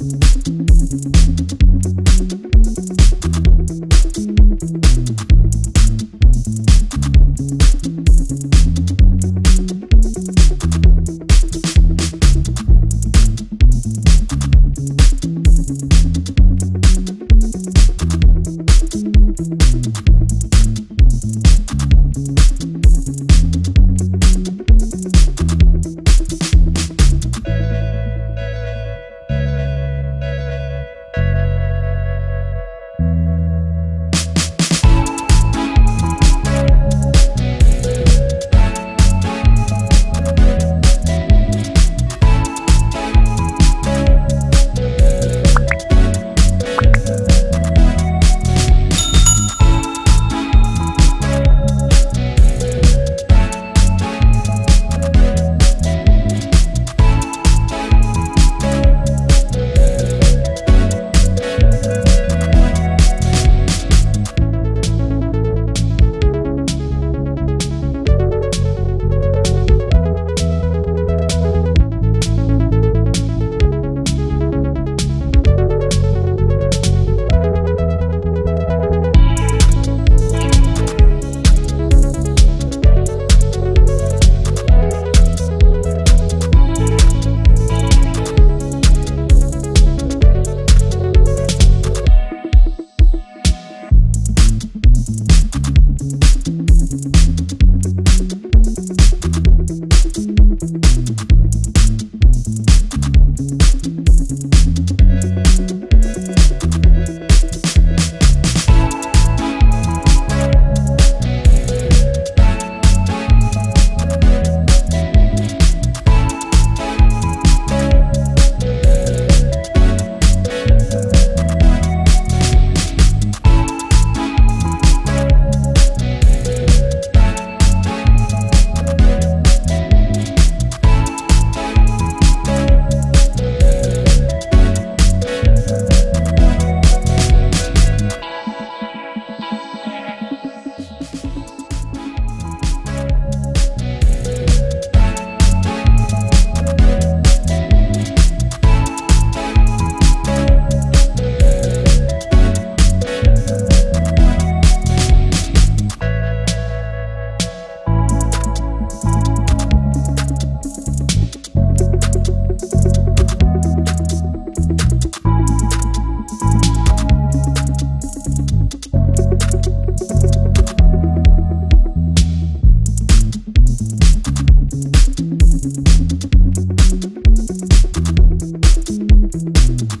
Thank you. Thank